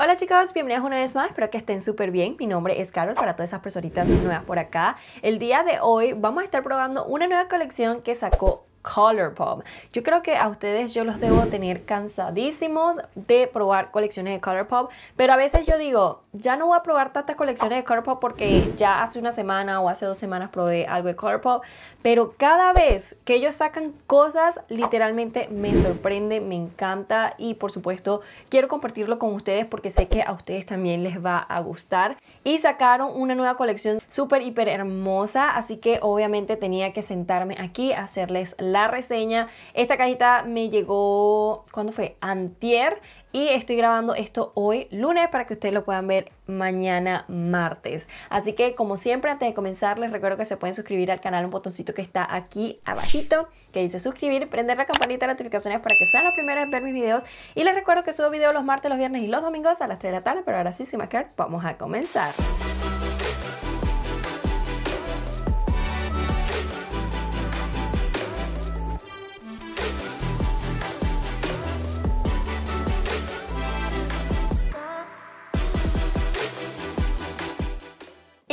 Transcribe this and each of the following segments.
Hola chicos, bienvenidos una vez más, espero que estén súper bien. Mi nombre es Carol para todas esas personitas nuevas por acá. El día de hoy vamos a estar probando una nueva colección que sacó Colourpop. Yo creo que a ustedes yo los debo tener cansadísimos de probar colecciones de Colourpop, pero a veces yo digo, ya no voy a probar tantas colecciones de Colourpop porque ya hace una semana o hace dos semanas probé algo de Colourpop, pero cada vez que ellos sacan cosas, literalmente me sorprende, me encanta y por supuesto quiero compartirlo con ustedes porque sé que a ustedes también les va a gustar. Y sacaron una nueva colección súper, hiper hermosa, así que obviamente tenía que sentarme aquí a hacerles la reseña. Esta cajita me llegó, ¿cuándo fue? Antier y estoy grabando esto hoy lunes para que ustedes lo puedan ver mañana martes. Así que como siempre antes de comenzar les recuerdo que se pueden suscribir al canal, un botoncito que está aquí abajito que dice suscribir, prender la campanita de notificaciones para que sean los primeros en ver mis videos y les recuerdo que subo videos los martes, los viernes y los domingos a las 3 de la tarde, pero ahora sí sin más vamos a comenzar.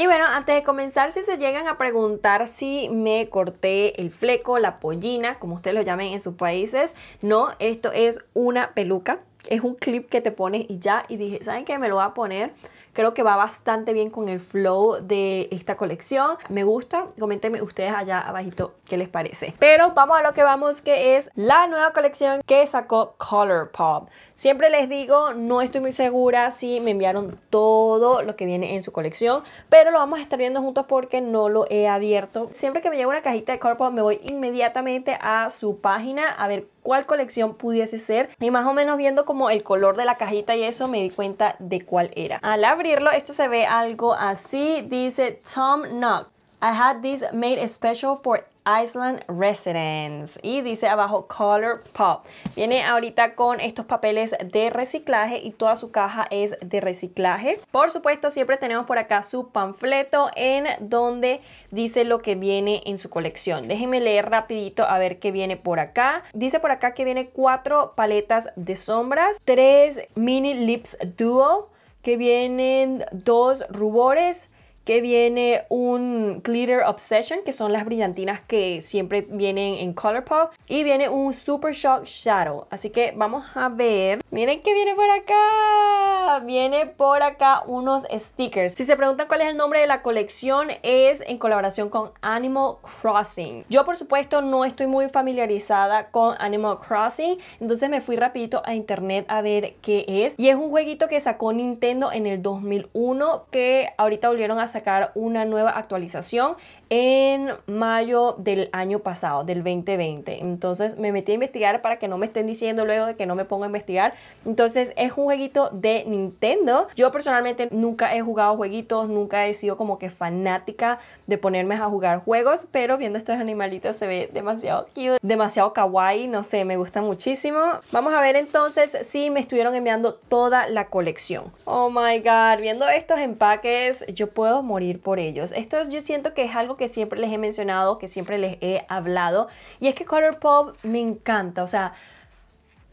Y bueno, antes de comenzar, si se llegan a preguntar si me corté el fleco, la pollina, como ustedes lo llamen en sus países, no, esto es una peluca, es un clip que te pones y ya, y dije, ¿saben qué? Me lo voy a poner Creo que va bastante bien con el flow de esta colección. Me gusta. Coméntenme ustedes allá abajito qué les parece. Pero vamos a lo que vamos, que es la nueva colección que sacó Colourpop. Siempre les digo, no estoy muy segura si me enviaron todo lo que viene en su colección, pero lo vamos a estar viendo juntos porque no lo he abierto. Siempre que me llega una cajita de Colourpop me voy inmediatamente a su página a ver cuál colección pudiese ser y más o menos viendo como el color de la cajita y eso me di cuenta de cuál era. Al abrirlo esto se ve algo así, dice Tom Nook. I had this made special for Iceland Residence y dice abajo Color Pop. Viene ahorita con estos papeles de reciclaje y toda su caja es de reciclaje. Por supuesto siempre tenemos por acá su panfleto en donde dice lo que viene en su colección. Déjenme leer rapidito a ver qué viene por acá. Dice por acá que viene cuatro paletas de sombras, tres mini lips duo, que vienen dos rubores, que viene un Glitter Obsession, que son las brillantinas que siempre vienen en Colourpop. Y viene un Super Shock Shadow. Así que vamos a ver. Miren que viene por acá. Viene por acá unos stickers. Si se preguntan cuál es el nombre de la colección, es en colaboración con Animal Crossing. Yo, por supuesto, no estoy muy familiarizada con Animal Crossing. Entonces me fui rapidito a internet a ver qué es. Y es un jueguito que sacó Nintendo en el 2001 que ahorita volvieron a sacar una nueva actualización en mayo del año pasado, del 2020. Entonces me metí a investigar para que no me estén diciendo luego de que no me pongo a investigar. Entonces es un jueguito de Nintendo. Yo personalmente nunca he jugado jueguitos, nunca he sido como que fanática de ponerme a jugar juegos, pero viendo estos animalitos se ve demasiado cute, demasiado kawaii, no sé, me gusta muchísimo. Vamos a ver entonces si me estuvieron enviando toda la colección. Oh my god, viendo estos empaques yo puedo morir por ellos. Esto yo siento que es algo que siempre les he mencionado, que siempre les he hablado, y es que Colourpop me encanta, o sea,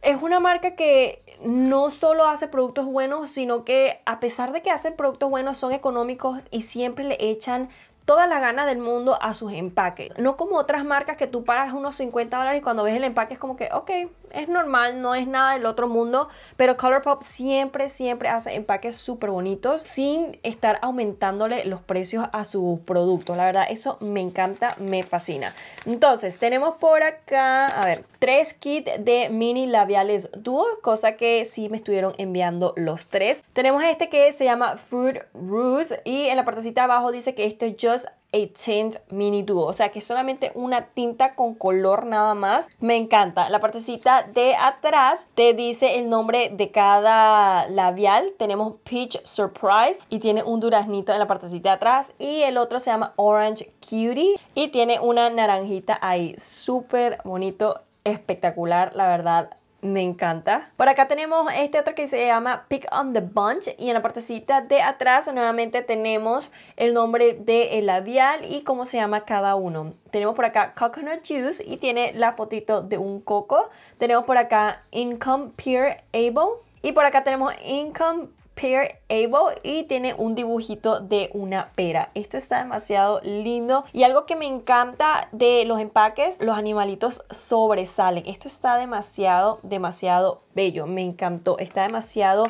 es una marca que no solo hace productos buenos, sino que a pesar de que hacen productos buenos, son económicos y siempre le echan toda la gana del mundo a sus empaques. No como otras marcas que tú pagas unos 50 dólares y cuando ves el empaque es como que, ok, es normal, no es nada del otro mundo, pero Colourpop siempre, siempre hace empaques súper bonitos sin estar aumentándole los precios a sus productos. La verdad, eso me encanta, me fascina. Entonces, tenemos por acá, a ver, tres kits de mini labiales dúo, cosa que sí me estuvieron enviando los tres. Tenemos este que se llama Fruit Roots y en la partecita de abajo dice que esto es Just a Tint Mini Duo. O sea que solamente una tinta con color nada más. Me encanta. La partecita de atrás te dice el nombre de cada labial. Tenemos Peach Surprise y tiene un duraznito en la partecita de atrás. Y el otro se llama Orange Cutie y tiene una naranjita ahí. Súper bonito, espectacular, la verdad me encanta. Por acá tenemos este otro que se llama Pick on the Bunch y en la partecita de atrás nuevamente tenemos el nombre del labial y cómo se llama cada uno. Tenemos por acá Coconut Juice y tiene la fotito de un coco. Tenemos por acá Income Peer Able y por acá tenemos Income Pear Able y tiene un dibujito de una pera. Esto está demasiado lindo y algo que me encanta de los empaques, los animalitos sobresalen. Esto está demasiado, demasiado bello. Me encantó. Está demasiado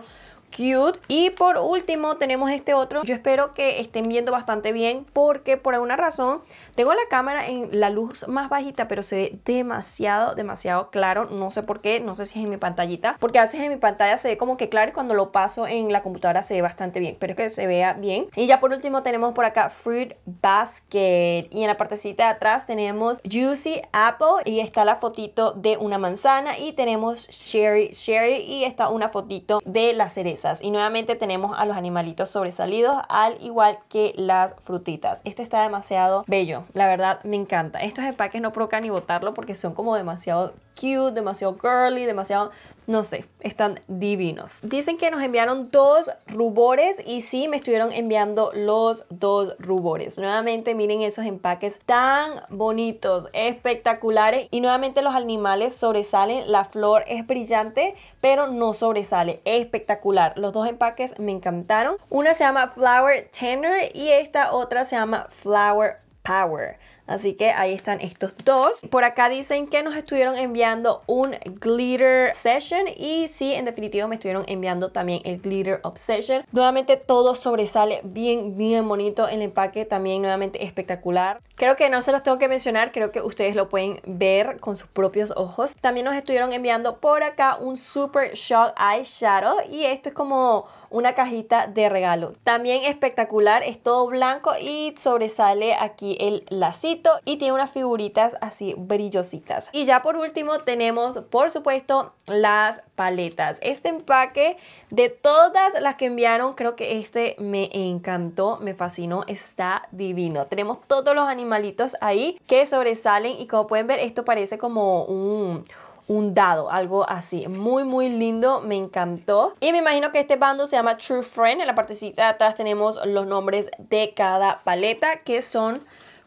cute. Y por último tenemos este otro. Yo espero que estén viendo bastante bien porque por alguna razón tengo la cámara en la luz más bajita pero se ve demasiado, demasiado claro. No sé por qué, no sé si es en mi pantallita. Porque a veces en mi pantalla se ve como que claro y cuando lo paso en la computadora se ve bastante bien. Pero que se vea bien. Y ya por último tenemos por acá Fruit Basket. Y en la partecita de atrás tenemos Juicy Apple y está la fotito de una manzana y tenemos Sherry Sherry y está una fotito de la cereza. Y nuevamente tenemos a los animalitos sobresalidos al igual que las frutitas. Esto está demasiado bello, la verdad me encanta. Estos empaques no provocan ni botarlo porque son como demasiado cute, demasiado girly, demasiado, no sé, están divinos. Dicen que nos enviaron dos rubores y sí, me estuvieron enviando los dos rubores. Nuevamente miren esos empaques tan bonitos, espectaculares y nuevamente los animales sobresalen, la flor es brillante pero no sobresale, espectacular. Los dos empaques me encantaron. Una se llama Flower Tender y esta otra se llama Flower Power. Así que ahí están estos dos. Por acá dicen que nos estuvieron enviando un Glitter Session y sí, en definitivo me estuvieron enviando también el Glitter Obsession. Nuevamente todo sobresale bien, bien bonito. El empaque también nuevamente espectacular. Creo que no se los tengo que mencionar, creo que ustedes lo pueden ver con sus propios ojos. También nos estuvieron enviando por acá un Super Shock Eyeshadow y esto es como una cajita de regalo. También espectacular, es todo blanco y sobresale aquí el lacito y tiene unas figuritas así brillositas. Y ya por último tenemos por supuesto las paletas. Este empaque de todas las que enviaron creo que este me encantó, me fascinó, está divino. Tenemos todos los animalitos ahí que sobresalen y como pueden ver esto parece como un un dado, algo así. Muy, muy lindo, me encantó. Y me imagino que este bando se llama True Friend. En la partecita de atrás tenemos los nombres de cada paleta, que son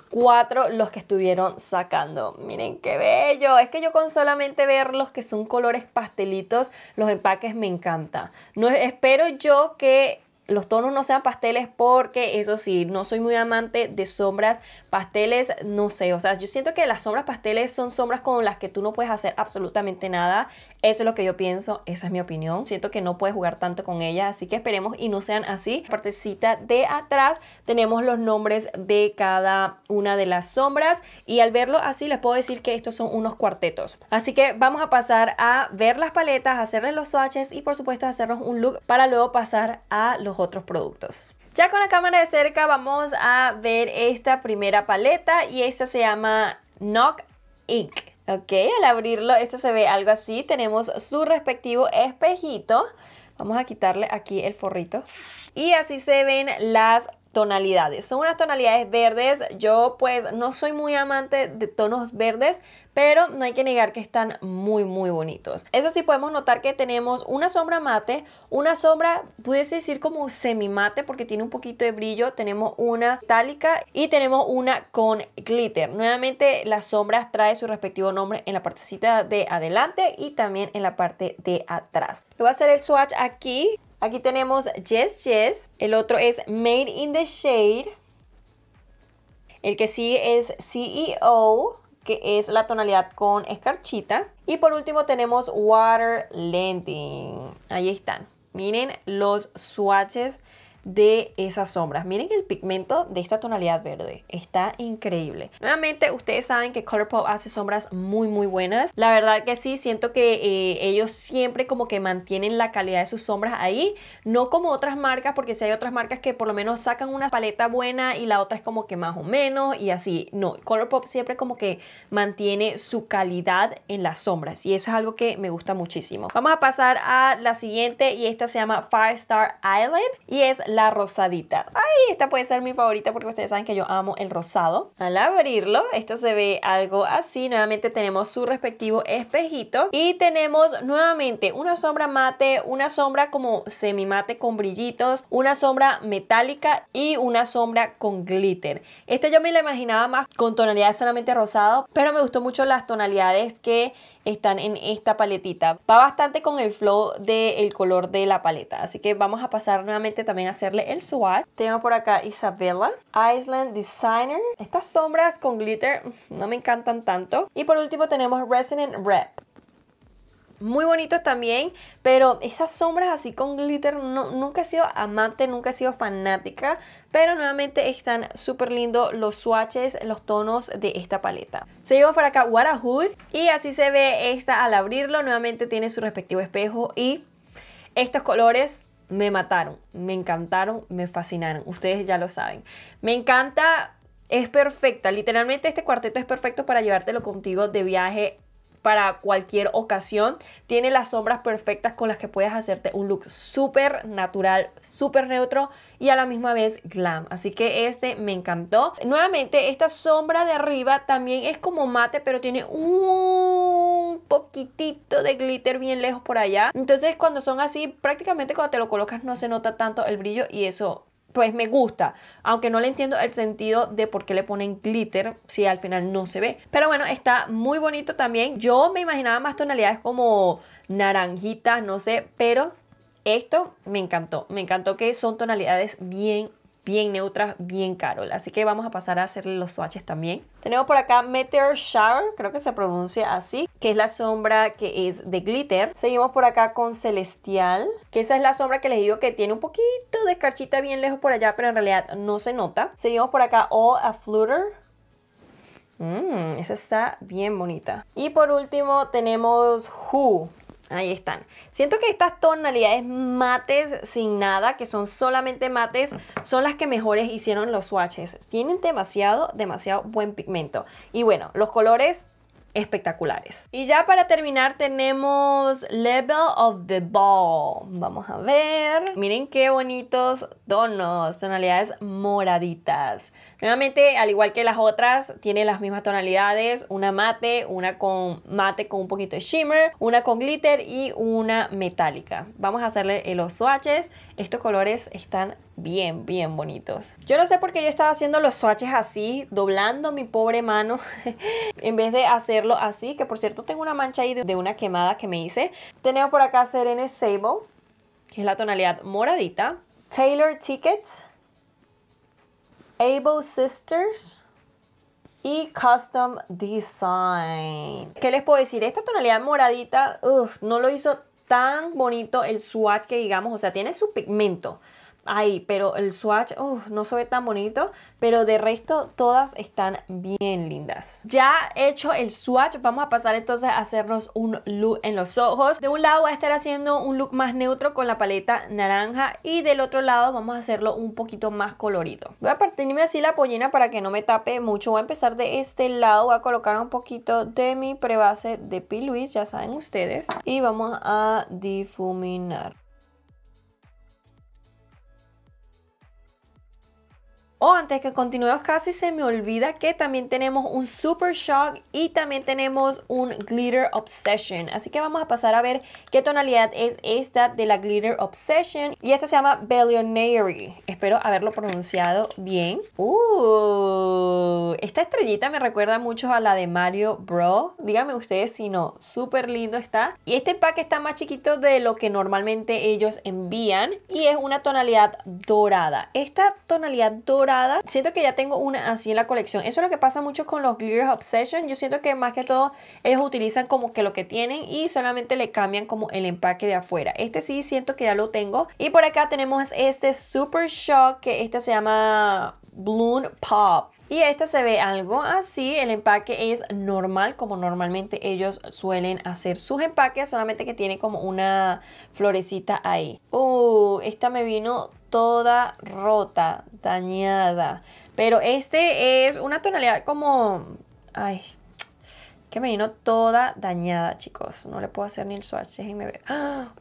cuatro los que estuvieron sacando. Miren qué bello. Es que yo con solamente verlos que son colores pastelitos, los empaques me encanta. No espero yo que los tonos no sean pasteles porque eso sí, no soy muy amante de sombras pasteles, no sé, o sea, yo siento que las sombras pasteles son sombras con las que tú no puedes hacer absolutamente nada. Eso es lo que yo pienso, esa es mi opinión. Siento que no puedes jugar tanto con ellas, así que esperemos y no sean así. Partecita de atrás tenemos los nombres de cada una de las sombras y al verlo así les puedo decir que estos son unos cuartetos. Así que vamos a pasar a ver las paletas, hacerles los swatches y por supuesto hacernos un look para luego pasar a los otros productos. Ya con la cámara de cerca vamos a ver esta primera paleta y esta se llama Knock Ink. Ok, al abrirlo esto se ve algo así. Tenemos su respectivo espejito. Vamos a quitarle aquí el forrito. Y así se ven las tonalidades. Son unas tonalidades verdes. Yo pues no soy muy amante de tonos verdes, pero no hay que negar que están muy muy bonitos. Eso sí podemos notar que tenemos una sombra mate, una sombra pudiese decir como semi mate porque tiene un poquito de brillo, tenemos una metálica y tenemos una con glitter. Nuevamente las sombras trae su respectivo nombre en la partecita de adelante y también en la parte de atrás. Le voy a hacer el swatch aquí Aquí tenemos Yes Yes. El otro es Made in the Shade. El que sigue es CEO, que es la tonalidad con escarchita. Y por último tenemos Water Lending. Ahí están. Miren los swatches de esas sombras. Miren el pigmento de esta tonalidad verde. Está increíble. Nuevamente, ustedes saben que Colourpop hace sombras muy, muy buenas. La verdad que sí, siento que eh, ellos siempre como que mantienen la calidad de sus sombras ahí. No como otras marcas, porque si hay otras marcas que por lo menos sacan una paleta buena y la otra es como que más o menos y así. No, Colourpop siempre como que mantiene su calidad en las sombras y eso es algo que me gusta muchísimo. Vamos a pasar a la siguiente y esta se llama Five Star Island y es la rosadita. Ay, esta puede ser mi favorita porque ustedes saben que yo amo el rosado. Al abrirlo, esto se ve algo así. Nuevamente tenemos su respectivo espejito y tenemos nuevamente una sombra mate, una sombra como semi mate con brillitos, una sombra metálica y una sombra con glitter. Este yo me la imaginaba más con tonalidades solamente rosado, pero me gustó mucho las tonalidades que están en esta paletita. Va bastante con el flow del color de la paleta. Así que vamos a pasar nuevamente también a hacerle el swatch. Tengo por acá Isabella, Island Designer. Estas sombras con glitter no me encantan tanto. Y por último tenemos Resident Rep muy bonitos también, pero esas sombras así con glitter no, nunca he sido amante, nunca he sido fanática, pero nuevamente están súper lindos los swatches, los tonos de esta paleta. Seguimos por acá What Hood y así se ve esta al abrirlo, nuevamente tiene su respectivo espejo y estos colores me mataron, me encantaron, me fascinaron, ustedes ya lo saben. Me encanta es perfecta. Literalmente este cuarteto es perfecto para llevártelo contigo de viaje para cualquier ocasión. Tiene las sombras perfectas con las que puedes hacerte un look súper natural, súper neutro y a la misma vez glam. Así que este me encantó. Nuevamente, esta sombra de arriba también es como mate, pero tiene un poquitito de glitter bien lejos por allá. Entonces cuando son así, prácticamente cuando te lo colocas no se nota tanto el brillo y eso pues me gusta, aunque no le entiendo el sentido de por qué le ponen glitter si al final no se ve. Pero bueno, está muy bonito también. Yo me imaginaba más tonalidades como naranjitas, no sé, pero esto me encantó. Me encantó que son tonalidades bien bien neutras, bien Carol. Así que vamos a pasar a hacerle los swatches también. Tenemos por acá Meteor Shower, creo que se pronuncia así, que es la sombra que es de glitter. Seguimos por acá con Celestial, que esa es la sombra que les digo que tiene un poquito de escarchita bien lejos por allá, pero en realidad no se nota. Seguimos por acá All a Flutter. Mmm, esa está bien bonita. Y por último tenemos Who, Ahí están. Siento que estas tonalidades mates sin nada, que son solamente mates, son las que mejores hicieron los swatches. Tienen demasiado, demasiado buen pigmento. Y bueno, los colores espectaculares. Y ya para terminar tenemos Level of the Ball. Vamos a ver. Miren qué bonitos tonos, tonalidades moraditas. Nuevamente, al igual que las otras, tiene las mismas tonalidades. Una mate, una con mate con un poquito de shimmer, una con glitter y una metálica. Vamos a hacerle los swatches. Estos colores están bien, bien bonitos. Yo no sé por qué yo estaba haciendo los swatches así, doblando mi pobre mano, en vez de hacerlo así, que por cierto tengo una mancha ahí de una quemada que me hice. Tenemos por acá Serene Sable, que es la tonalidad moradita. Taylor Tickets. Able Sisters y Custom Design. ¿Qué les puedo decir? Esta tonalidad moradita, no lo hizo tan bonito el swatch que digamos, o sea, tiene su pigmento, ahí, pero el swatch no se ve tan bonito, pero de resto todas están bien lindas. Ya hecho el swatch, vamos a pasar entonces a hacernos un look en los ojos. De un lado voy a estar haciendo un look más neutro con la paleta naranja y del otro lado vamos a hacerlo un poquito más colorido. Voy a partirme así la pollina para que no me tape mucho. Voy a empezar de este lado, voy a colocar un poquito de mi prebase de P. Louise, ya saben ustedes. Y vamos a difuminar. O antes que continuemos casi se me olvida que también tenemos un Super Shock y también tenemos un Glitter Obsession. Así que vamos a pasar a ver qué tonalidad es esta de la Glitter Obsession. Y esta se llama Billionary. Espero haberlo pronunciado bien. Uh, esta estrellita me recuerda mucho a la de Mario Bro. Díganme ustedes si no, súper lindo está. Y este pack está más chiquito de lo que normalmente ellos envían. Y es una tonalidad dorada. Esta tonalidad dorada Siento que ya tengo una así en la colección. Eso es lo que pasa mucho con los Glitter Obsession. Yo siento que más que todo ellos utilizan como que lo que tienen y solamente le cambian como el empaque de afuera. Este sí siento que ya lo tengo. Y por acá tenemos este Super Shock que este se llama Bloom Pop. Y este se ve algo así, el empaque es normal como normalmente ellos suelen hacer sus empaques, solamente que tiene como una florecita ahí. Uh, esta me vino toda rota, dañada. Pero este es una tonalidad como... Ay, que me vino toda dañada, chicos. No le puedo hacer ni el swatch, déjenme ver.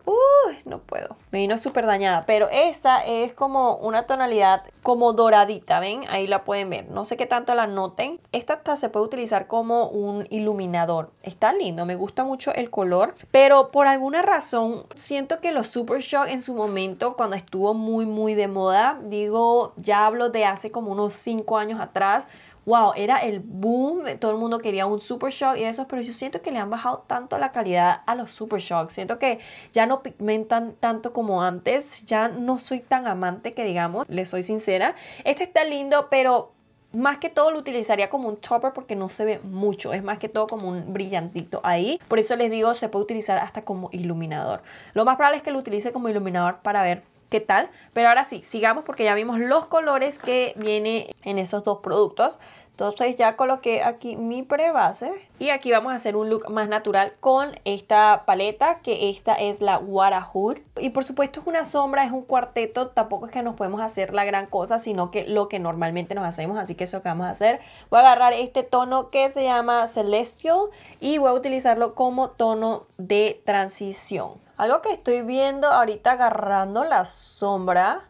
Uy, no puedo. Me vino súper dañada. Pero esta es como una tonalidad como doradita, ¿ven? Ahí la pueden ver. No sé qué tanto la noten. Esta hasta se puede utilizar como un iluminador. Está lindo, me gusta mucho el color. Pero por alguna razón, siento que los Super Shock en su momento, cuando estuvo muy, muy de moda, digo, ya hablo de hace como unos 5 años atrás, wow, era el boom, todo el mundo quería un Super Shock y eso, pero yo siento que le han bajado tanto la calidad a los Super Shocks. Siento que ya no pigmentan tanto como antes, ya no soy tan amante que digamos, le soy sincera. Este está lindo, pero más que todo lo utilizaría como un topper porque no se ve mucho, es más que todo como un brillantito ahí. Por eso les digo, se puede utilizar hasta como iluminador. Lo más probable es que lo utilice como iluminador para ver qué tal. Pero ahora sí, sigamos porque ya vimos los colores que viene en esos dos productos. Entonces ya coloqué aquí mi prebase y aquí vamos a hacer un look más natural con esta paleta que esta es la Hood. Y por supuesto es una sombra, es un cuarteto, tampoco es que nos podemos hacer la gran cosa, sino que lo que normalmente nos hacemos, así que eso que vamos a hacer. Voy a agarrar este tono que se llama Celestial y voy a utilizarlo como tono de transición. Algo que estoy viendo ahorita agarrando la sombra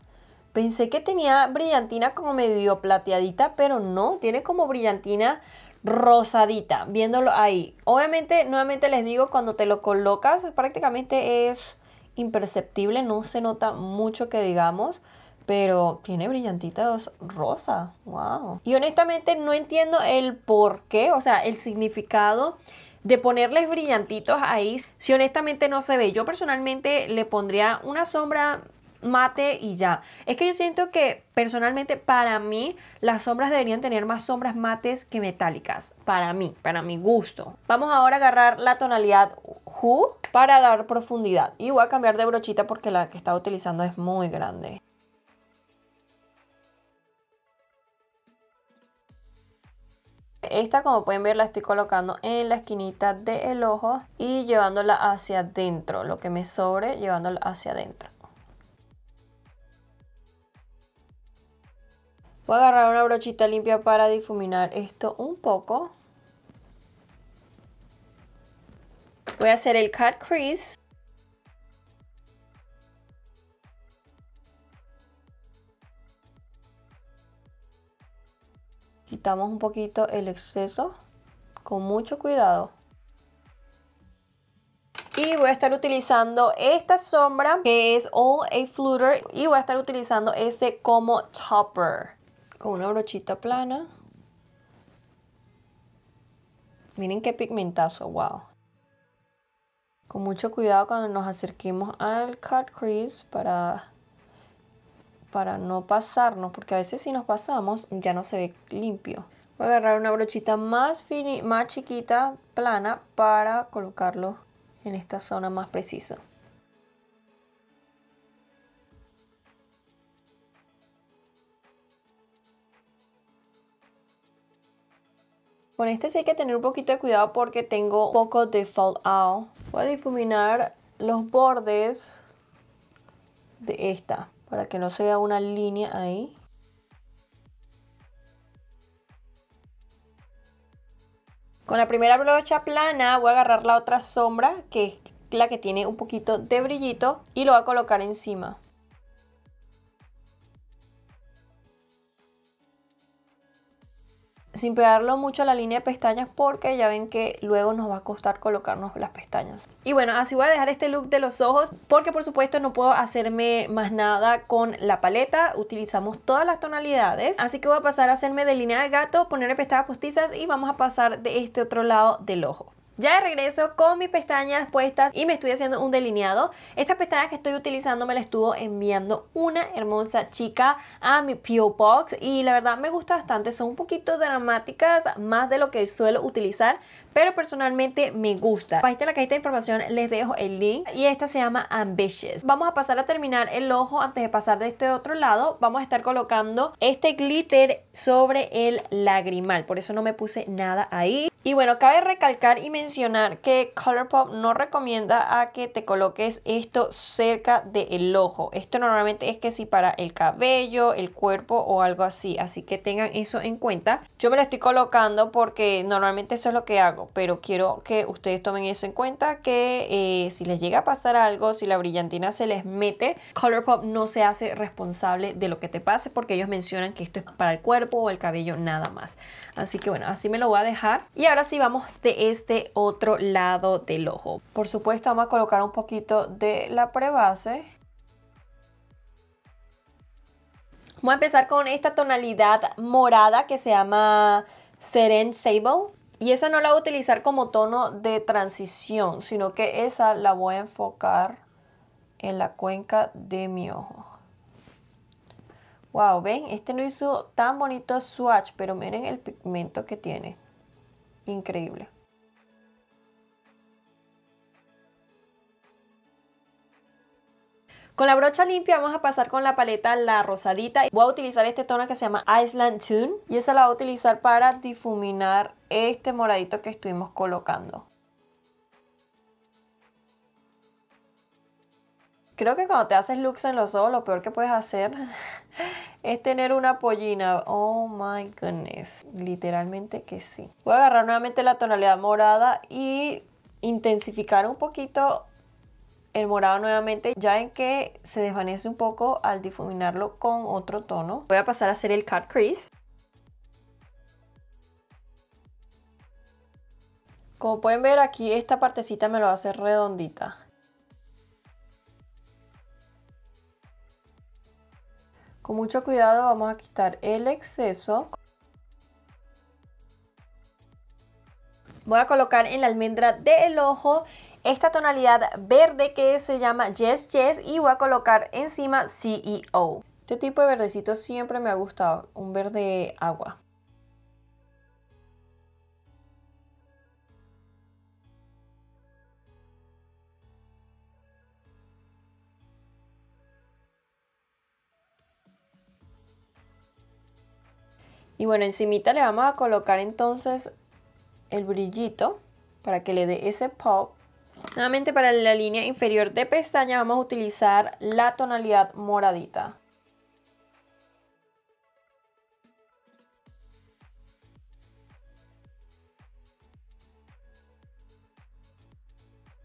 Pensé que tenía brillantina como medio plateadita, pero no, tiene como brillantina rosadita, viéndolo ahí. Obviamente, nuevamente les digo, cuando te lo colocas prácticamente es imperceptible, no se nota mucho que digamos, pero tiene brillantitas rosa, wow. Y honestamente no entiendo el por qué, o sea, el significado de ponerles brillantitos ahí, si honestamente no se ve. Yo personalmente le pondría una sombra mate y ya. Es que yo siento que personalmente para mí las sombras deberían tener más sombras mates que metálicas. Para mí, para mi gusto. Vamos ahora a agarrar la tonalidad Who para dar profundidad. Y voy a cambiar de brochita porque la que estaba utilizando es muy grande. Esta como pueden ver la estoy colocando en la esquinita del ojo y llevándola hacia adentro. Lo que me sobre llevándola hacia adentro. Voy a agarrar una brochita limpia para difuminar esto un poco. Voy a hacer el cut crease. Quitamos un poquito el exceso con mucho cuidado. Y voy a estar utilizando esta sombra que es All A Flutter y voy a estar utilizando ese como topper con una brochita plana. Miren qué pigmentazo, wow. Con mucho cuidado cuando nos acerquemos al cut crease para, para no pasarnos, porque a veces si nos pasamos ya no se ve limpio. Voy a agarrar una brochita más, más chiquita, plana, para colocarlo en esta zona más precisa. Con este sí hay que tener un poquito de cuidado porque tengo poco de fallout. Voy a difuminar los bordes de esta para que no se vea una línea ahí. Con la primera brocha plana voy a agarrar la otra sombra que es la que tiene un poquito de brillito y lo voy a colocar encima. Sin pegarlo mucho a la línea de pestañas porque ya ven que luego nos va a costar colocarnos las pestañas. Y bueno, así voy a dejar este look de los ojos porque por supuesto no puedo hacerme más nada con la paleta. Utilizamos todas las tonalidades. Así que voy a pasar a hacerme de línea de gato, ponerle pestañas postizas y vamos a pasar de este otro lado del ojo. Ya de regreso con mis pestañas puestas y me estoy haciendo un delineado. Estas pestañas que estoy utilizando me las estuvo enviando una hermosa chica a mi P.O. Box y la verdad me gusta bastante. Son un poquito dramáticas, más de lo que suelo utilizar, pero personalmente me gusta. Bajita la cajita de información les dejo el link y esta se llama Ambitious. Vamos a pasar a terminar el ojo antes de pasar de este otro lado. Vamos a estar colocando este glitter sobre el lagrimal, por eso no me puse nada ahí. Y bueno, cabe recalcar y mencionar que Colourpop no recomienda a que te coloques esto cerca del ojo. Esto normalmente es que si para el cabello, el cuerpo o algo así. Así que tengan eso en cuenta. Yo me lo estoy colocando porque normalmente eso es lo que hago. Pero quiero que ustedes tomen eso en cuenta. Que eh, si les llega a pasar algo, si la brillantina se les mete, Colourpop no se hace responsable de lo que te pase. Porque ellos mencionan que esto es para el cuerpo o el cabello nada más. Así que bueno, así me lo voy a dejar. Y ahora sí vamos de este otro lado del ojo. Por supuesto vamos a colocar un poquito de la prebase. Vamos a empezar con esta tonalidad morada que se llama Seren Sable. Y esa no la voy a utilizar como tono de transición, sino que esa la voy a enfocar en la cuenca de mi ojo. Wow, ven, este no hizo tan bonito swatch, pero miren el pigmento que tiene. Increíble. Con la brocha limpia vamos a pasar con la paleta la rosadita. Voy a utilizar este tono que se llama Island Tune y esa la voy a utilizar para difuminar este moradito que estuvimos colocando. Creo que cuando te haces looks en los ojos lo peor que puedes hacer es tener una pollina. Oh my goodness. Literalmente que sí. Voy a agarrar nuevamente la tonalidad morada y intensificar un poquito el morado nuevamente, ya en que se desvanece un poco al difuminarlo con otro tono. Voy a pasar a hacer el cut crease. Como pueden ver aquí esta partecita me lo hacer redondita. Con mucho cuidado vamos a quitar el exceso. Voy a colocar en la almendra del ojo esta tonalidad verde que se llama Yes Yes y voy a colocar encima CEO. Este tipo de verdecito siempre me ha gustado, un verde agua. Y bueno, encimita le vamos a colocar entonces el brillito para que le dé ese pop Nuevamente para la línea inferior de pestaña vamos a utilizar la tonalidad moradita.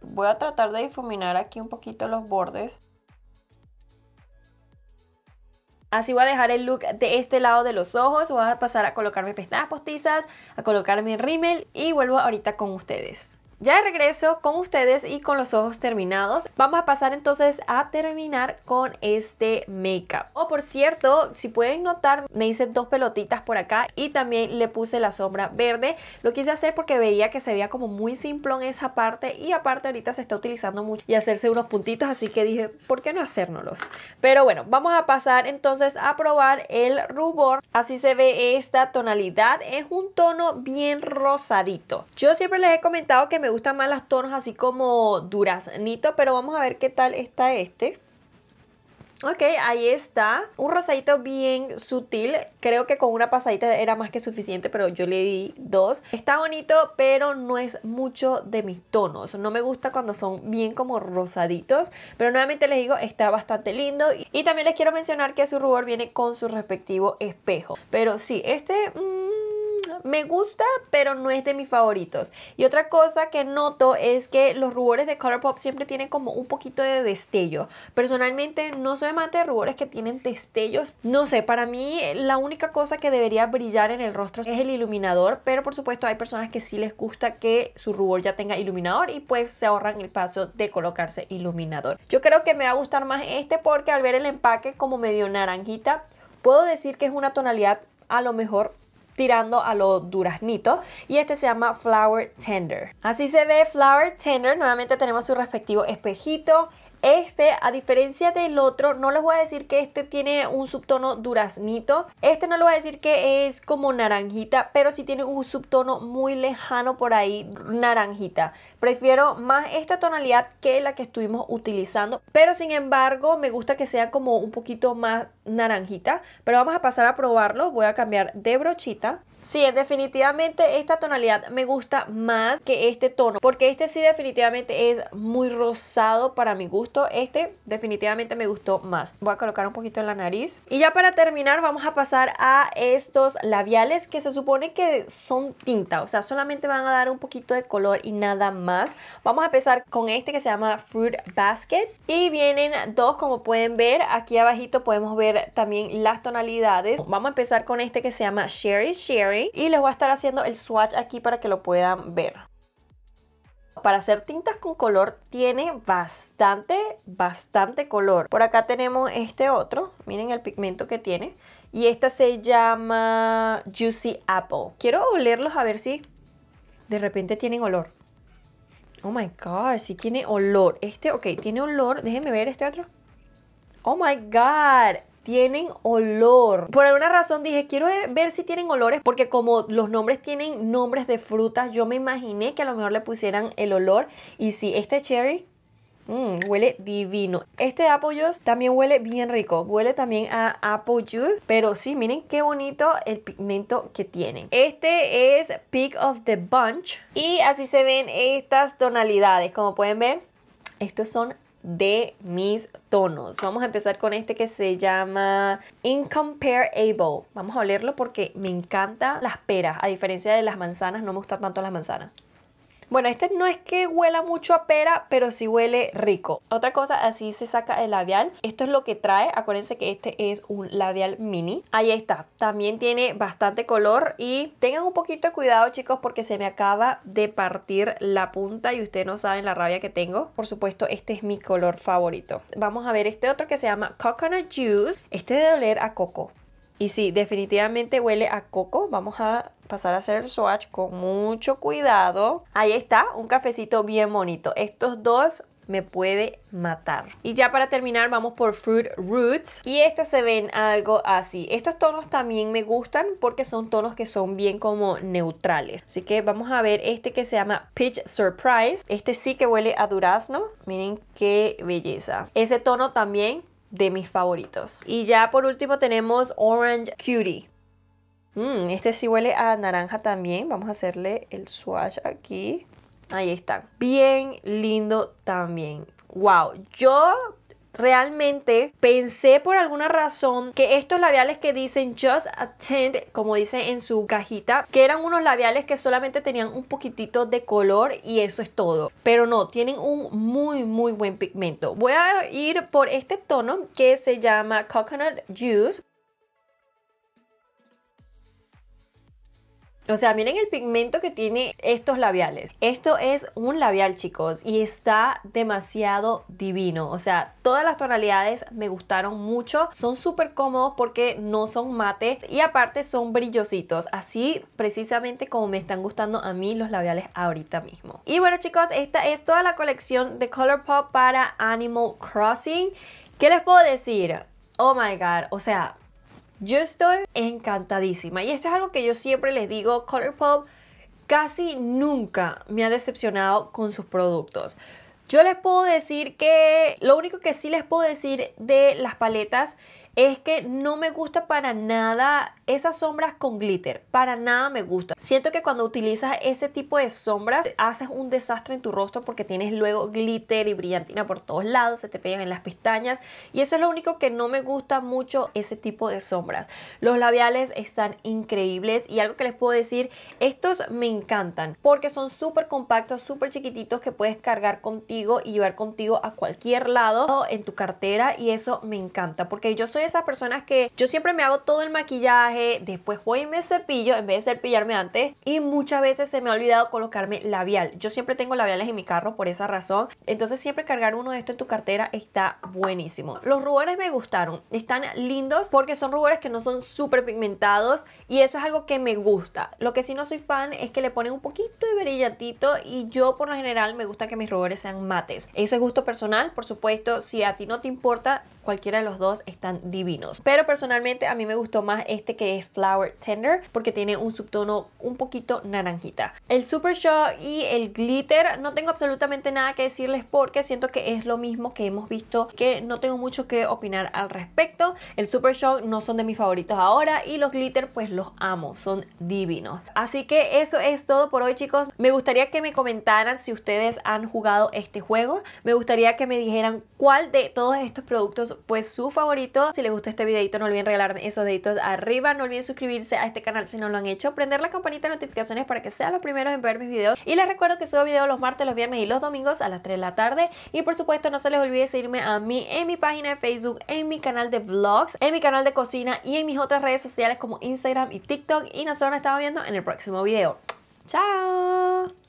Voy a tratar de difuminar aquí un poquito los bordes. Así voy a dejar el look de este lado de los ojos. Voy a pasar a colocar mis pestañas postizas, a colocar mi rímel y vuelvo ahorita con ustedes. Ya de regreso con ustedes y con los ojos terminados. Vamos a pasar entonces a terminar con este makeup. Oh, por cierto, si pueden notar, me hice dos pelotitas por acá y también le puse la sombra verde. Lo quise hacer porque veía que se veía como muy simplón esa parte y aparte ahorita se está utilizando mucho y hacerse unos puntitos, así que dije, ¿por qué no hacérnoslos? Pero bueno, vamos a pasar entonces a probar el rubor. Así se ve esta tonalidad. Es un tono bien rosadito. Yo siempre les he comentado que me me gustan más los tonos así como duraznito, pero vamos a ver qué tal está este. Ok, ahí está. Un rosadito bien sutil. Creo que con una pasadita era más que suficiente, pero yo le di dos. Está bonito, pero no es mucho de mis tonos. No me gusta cuando son bien como rosaditos. Pero nuevamente les digo, está bastante lindo. Y también les quiero mencionar que su rubor viene con su respectivo espejo. Pero sí, este... Mm, me gusta, pero no es de mis favoritos. Y otra cosa que noto es que los rubores de Colourpop siempre tienen como un poquito de destello. Personalmente no soy amante de rubores que tienen destellos. No sé, para mí la única cosa que debería brillar en el rostro es el iluminador, pero por supuesto hay personas que sí les gusta que su rubor ya tenga iluminador y pues se ahorran el paso de colocarse iluminador. Yo creo que me va a gustar más este porque al ver el empaque como medio naranjita, puedo decir que es una tonalidad a lo mejor tirando a lo duraznito y este se llama Flower Tender. Así se ve Flower Tender, nuevamente tenemos su respectivo espejito, este, a diferencia del otro, no les voy a decir que este tiene un subtono duraznito. Este no les voy a decir que es como naranjita, pero sí tiene un subtono muy lejano por ahí, naranjita. Prefiero más esta tonalidad que la que estuvimos utilizando, pero sin embargo me gusta que sea como un poquito más naranjita. Pero vamos a pasar a probarlo. Voy a cambiar de brochita. Sí, definitivamente esta tonalidad me gusta más que este tono, porque este sí definitivamente es muy rosado para mi gusto. Este definitivamente me gustó más. Voy a colocar un poquito en la nariz. Y ya para terminar vamos a pasar a estos labiales que se supone que son tinta, o sea, solamente van a dar un poquito de color y nada más. Vamos a empezar con este que se llama Fruit Basket y vienen dos como pueden ver. Aquí abajito podemos ver también las tonalidades. Vamos a empezar con este que se llama Sherry Sherry y les voy a estar haciendo el swatch aquí para que lo puedan ver. Para hacer tintas con color tiene bastante, bastante color. Por acá tenemos este otro. Miren el pigmento que tiene. Y esta se llama Juicy Apple. Quiero olerlos a ver si de repente tienen olor. Oh my god, sí tiene olor. Este, ok, tiene olor. Déjenme ver este otro. Oh my god, tienen olor. Por alguna razón dije, quiero ver si tienen olores, porque como los nombres tienen nombres de frutas, yo me imaginé que a lo mejor le pusieran el olor. Y sí, este cherry Mmm, huele divino. Este apple juice también huele bien rico. Huele también a apple juice. Pero sí, miren qué bonito el pigmento que tiene. Este es Pick of the Bunch. Y así se ven estas tonalidades. Como pueden ver, estos son de mis tonos. Vamos a empezar con este que se llama Incomparable. Vamos a olerlo porque me encantan las peras. A diferencia de las manzanas, no me gustan tanto las manzanas. Bueno, este no es que huela mucho a pera, pero sí huele rico. Otra cosa, así se saca el labial. Esto es lo que trae. Acuérdense que este es un labial mini. Ahí está. También tiene bastante color y tengan un poquito de cuidado, chicos, porque se me acaba de partir la punta y ustedes no saben la rabia que tengo. Por supuesto, este es mi color favorito. Vamos a ver este otro que se llama Coconut Juice. Este de oler a coco. Y sí, definitivamente huele a coco. Vamos a pasar a hacer el swatch con mucho cuidado. Ahí está, un cafecito bien bonito. Estos dos me puede matar. Y ya para terminar vamos por Fruit Roots. Y estos se ven algo así. Estos tonos también me gustan porque son tonos que son bien como neutrales. Así que vamos a ver este que se llama Peach Surprise. Este sí que huele a durazno. Miren qué belleza. Ese tono también de mis favoritos. Y ya por último tenemos Orange Cutie. Mm, este sí huele a naranja también. Vamos a hacerle el swatch aquí. Ahí está. Bien lindo también. Wow. Yo realmente pensé por alguna razón que estos labiales que dicen Just Attend, como dice en su cajita, que eran unos labiales que solamente tenían un poquitito de color y eso es todo. Pero no, tienen un muy muy buen pigmento. Voy a ir por este tono que se llama Coconut Juice. O sea, miren el pigmento que tiene estos labiales. Esto es un labial, chicos, y está demasiado divino. O sea, todas las tonalidades me gustaron mucho. Son súper cómodos porque no son mate y aparte son brillositos. Así precisamente como me están gustando a mí los labiales ahorita mismo. Y bueno, chicos, esta es toda la colección de Colourpop para Animal Crossing. ¿Qué les puedo decir? Oh my god, o sea, yo estoy encantadísima y esto es algo que yo siempre les digo, Colourpop casi nunca me ha decepcionado con sus productos. Yo les puedo decir que lo único que sí les puedo decir de las paletas es que no me gusta para nada esas sombras con glitter. Para nada me gusta. Siento que cuando utilizas ese tipo de sombras haces un desastre en tu rostro porque tienes luego glitter y brillantina por todos lados, se te pegan en las pestañas y eso es lo único que no me gusta mucho ese tipo de sombras. Los labiales están increíbles y algo que les puedo decir, estos me encantan porque son súper compactos, súper chiquititos que puedes cargar contigo y llevar contigo a cualquier lado en tu cartera y eso me encanta porque yo soy esas personas que yo siempre me hago todo el maquillaje, después voy y me cepillo en vez de cepillarme antes y muchas veces se me ha olvidado colocarme labial. Yo siempre tengo labiales en mi carro por esa razón. Entonces siempre cargar uno de estos en tu cartera está buenísimo. Los rubores me gustaron. Están lindos porque son rubores que no son súper pigmentados y eso es algo que me gusta. Lo que sí no soy fan es que le ponen un poquito de brillantito y yo por lo general me gusta que mis rubores sean mates. Eso es gusto personal, por supuesto. Si a ti no te importa, cualquiera de los dos están divinos. Pero personalmente a mí me gustó más este que es Flower Tender porque tiene un subtono un poquito naranjita. El Super Shock y el Glitter no tengo absolutamente nada que decirles porque siento que es lo mismo que hemos visto que no tengo mucho que opinar al respecto. El Super Shock no son de mis favoritos ahora y los Glitter pues los amo, son divinos. Así que eso es todo por hoy chicos. Me gustaría que me comentaran si ustedes han jugado este juego. Me gustaría que me dijeran cuál de todos estos productos fue su favorito. Si les gustó este videito no olviden regalarme esos deditos No olviden suscribirse a este canal si no lo han hecho. Prender la campanita de notificaciones para que sean los primeros en ver mis videos. Y les recuerdo que subo videos los martes, los viernes y los domingos a las 3 de la tarde. Y por supuesto no se les olvide seguirme a mí en mi página de Facebook, en mi canal de vlogs, en mi canal de cocina y en mis otras redes sociales como Instagram y TikTok. Y nosotros nos estamos viendo en el próximo video. ¡Chao!